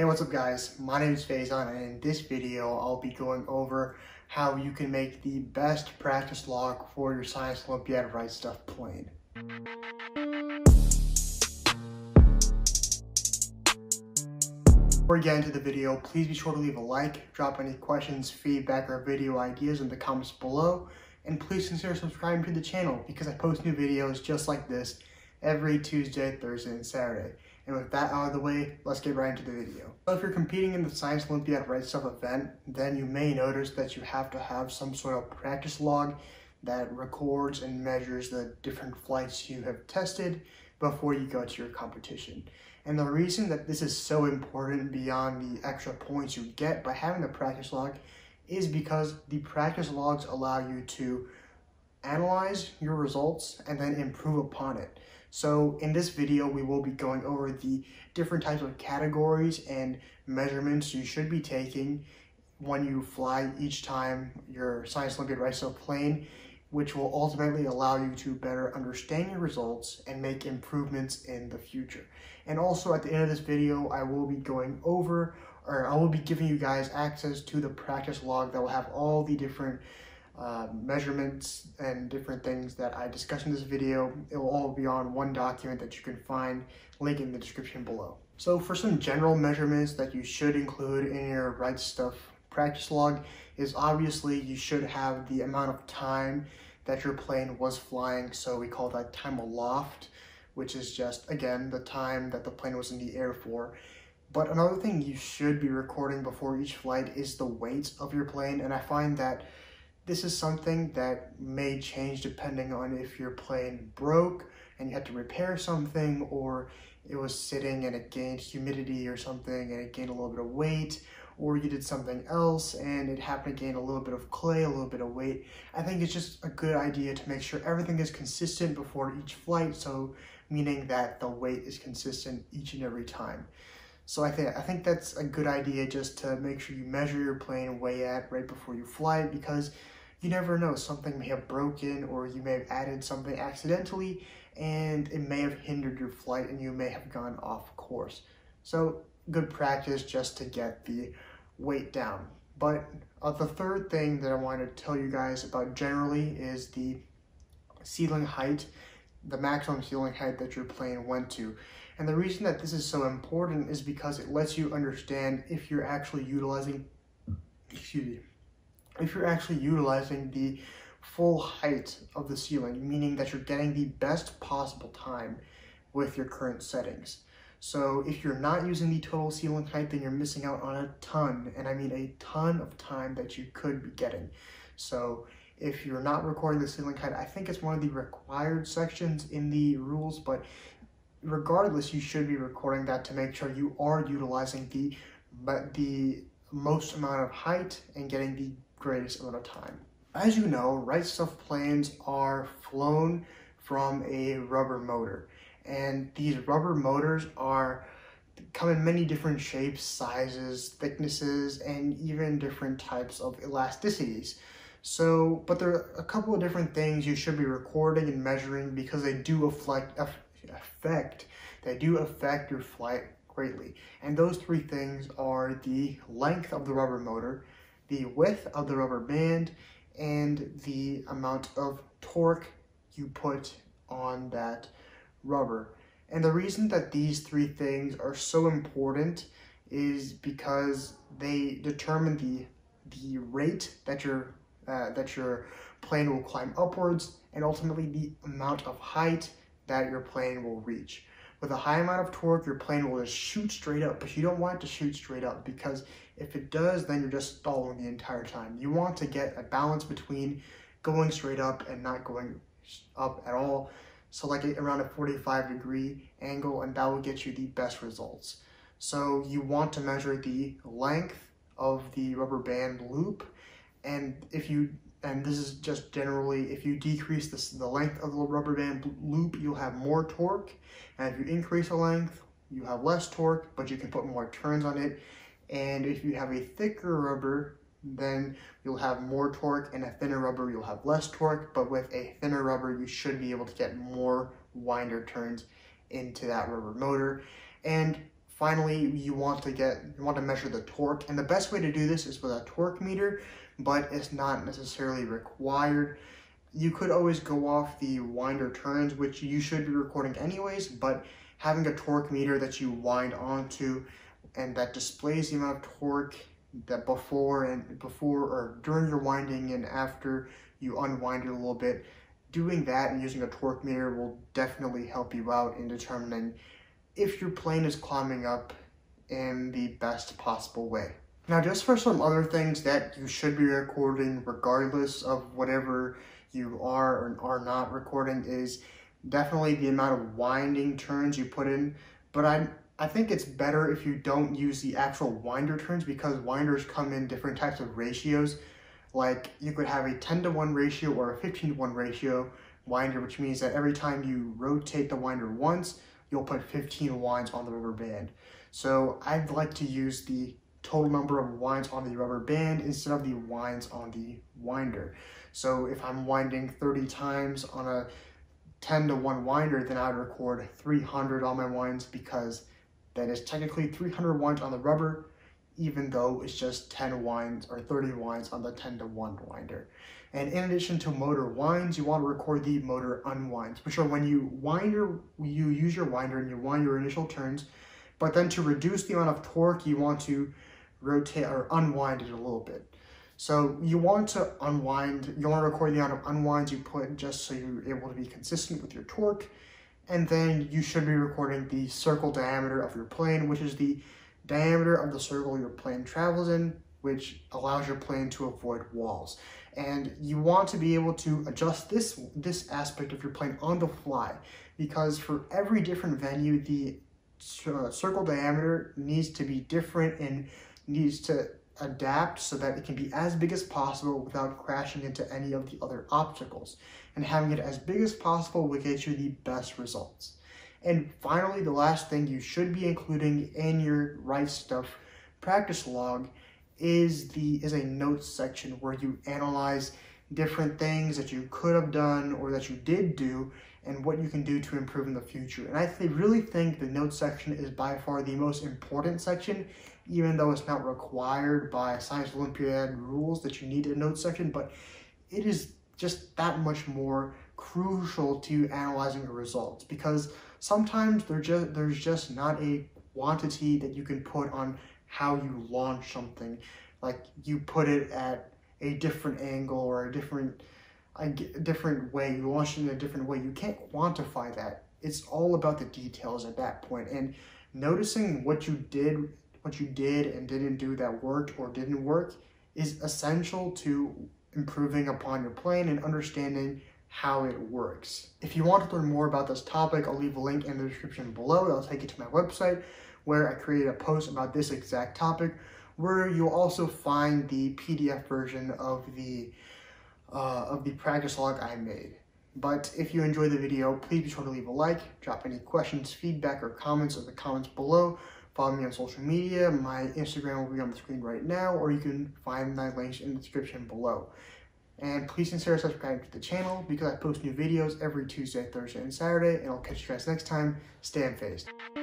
Hey, what's up guys? My name is Faison and in this video I'll be going over how you can make the best practice log for your Science Olympiad Wright Stuff plane. Before we get into the video, please be sure to leave a like, drop any questions, feedback, or video ideas in the comments below, and please consider subscribing to the channel because I post new videos just like this every Tuesday, Thursday, and Saturday. And with that out of the way, let's get right into the video. So if you're competing in the Science Olympiad Wright Stuff event, then you may notice that you have to have some sort of practice log that records and measures the different flights you have tested before you go to your competition. And the reason that this is so important beyond the extra points you get by having the practice log is because the practice logs allow you to analyze your results and then improve upon it. So in this video, we will be going over the different types of categories and measurements you should be taking when you fly each time your Science Olympiad Stuff plane, which will ultimately allow you to better understand your results and make improvements in the future. And also at the end of this video, I will be going over, or I will be giving you guys access to the practice log that will have all the different uh, measurements and different things that I discuss in this video. It will all be on one document that you can find, link in the description below. So for some general measurements that you should include in your Wright Stuff practice log is obviously you should have the amount of time that your plane was flying. So we call that time aloft, which is just, again, the time that the plane was in the air for. But another thing you should be recording before each flight is the weight of your plane. And I find that this is something that may change depending on if your plane broke and you had to repair something or it was sitting and it gained humidity or something and it gained a little bit of weight or you did something else and it happened to gain a little bit of clay, a little bit of weight. I think it's just a good idea to make sure everything is consistent before each flight, so meaning that the weight is consistent each and every time. So I think I think that's a good idea just to make sure you measure your plane weigh at right before you fly because you never know, something may have broken or you may have added something accidentally and it may have hindered your flight and you may have gone off course. So good practice just to get the weight down. But uh, the third thing that I want to tell you guys about generally is the ceiling height, the maximum ceiling height that your plane went to. And the reason that this is so important is because it lets you understand if you're actually utilizing, excuse me, if you're actually utilizing the full height of the ceiling, meaning that you're getting the best possible time with your current settings. So if you're not using the total ceiling height, then you're missing out on a ton, and I mean a ton of time that you could be getting. So if you're not recording the ceiling height, I think it's one of the required sections in the rules, but regardless, you should be recording that to make sure you are utilizing the, but the most amount of height and getting the greatest amount of time. As you know, Wright Stuff planes are flown from a rubber motor. And these rubber motors are come in many different shapes, sizes, thicknesses, and even different types of elasticities. So, but there are a couple of different things you should be recording and measuring because they do affect, affect they do affect your flight greatly. And those three things are the length of the rubber motor, the width of the rubber band, and the amount of torque you put on that rubber. And the reason that these three things are so important is because they determine the the rate that your uh, that your plane will climb upwards and ultimately the amount of height that your plane will reach. With a high amount of torque, your plane will just shoot straight up, but you don't want it to shoot straight up because if it does, then you're just stalling the entire time. You want to get a balance between going straight up and not going up at all. So like around a 45 degree angle and that will get you the best results. So you want to measure the length of the rubber band loop and if you and this is just generally if you decrease this, the length of the rubber band loop you'll have more torque. And if you increase the length you have less torque but you can put more turns on it. And if you have a thicker rubber then you'll have more torque. And a thinner rubber you'll have less torque. But with a thinner rubber you should be able to get more winder turns into that rubber motor. And finally, you want to get, you want to measure the torque. And the best way to do this is with a torque meter, but it's not necessarily required. You could always go off the winder turns, which you should be recording anyways, but having a torque meter that you wind onto and that displays the amount of torque that before and before or during your winding and after you unwind it a little bit, doing that and using a torque meter will definitely help you out in determining if your plane is climbing up in the best possible way. Now, just for some other things that you should be recording regardless of whatever you are or are not recording is definitely the amount of winding turns you put in. But I I think it's better if you don't use the actual winder turns because winders come in different types of ratios. Like you could have a 10 to 1 ratio or a 15 to 1 ratio winder, which means that every time you rotate the winder once, you'll put 15 winds on the rubber band. So I'd like to use the total number of winds on the rubber band instead of the winds on the winder. So if I'm winding 30 times on a 10 to 1 winder, then I'd record 300 on my winds because that is technically 300 winds on the rubber, even though it's just 10 winds or 30 winds on the 10 to 1 winder. And in addition to motor winds, you want to record the motor unwinds, which are when you wind your, you use your winder and you wind your initial turns, but then to reduce the amount of torque, you want to rotate or unwind it a little bit. So you want to unwind, you want to record the amount of unwinds you put just so you're able to be consistent with your torque. And then you should be recording the circle diameter of your plane, which is the diameter of the circle your plane travels in, which allows your plane to avoid walls. And you want to be able to adjust this, this aspect of your plane on the fly because for every different venue, the uh, circle diameter needs to be different and needs to adapt so that it can be as big as possible without crashing into any of the other obstacles. And having it as big as possible will get you the best results. And finally, the last thing you should be including in your Wright Stuff practice log is the is a notes section where you analyze different things that you could have done or that you did do and what you can do to improve in the future. And I th really think the notes section is by far the most important section, even though it's not required by Science Olympiad rules that you need a notes section, but it is just that much more crucial to analyzing the results because sometimes just, there's just not a quantity that you can put on how you launch something. Like you put it at a different angle or a different a different way, you launch it in a different way. You can't quantify that. It's all about the details at that point. And noticing what you did, what you did and didn't do that worked or didn't work is essential to improving upon your plane and understanding how it works. If you want to learn more about this topic, I'll leave a link in the description below. That'll take you to my website where I created a post about this exact topic where you'll also find the PDF version of the uh, of the practice log I made. But if you enjoyed the video, please be sure to leave a like, drop any questions, feedback, or comments in the comments below. Follow me on social media. My Instagram will be on the screen right now, or you can find my links in the description below. And please consider subscribing to the channel because I post new videos every Tuesday, Thursday, and Saturday. And I'll catch you guys next time. Stay Unphayzed.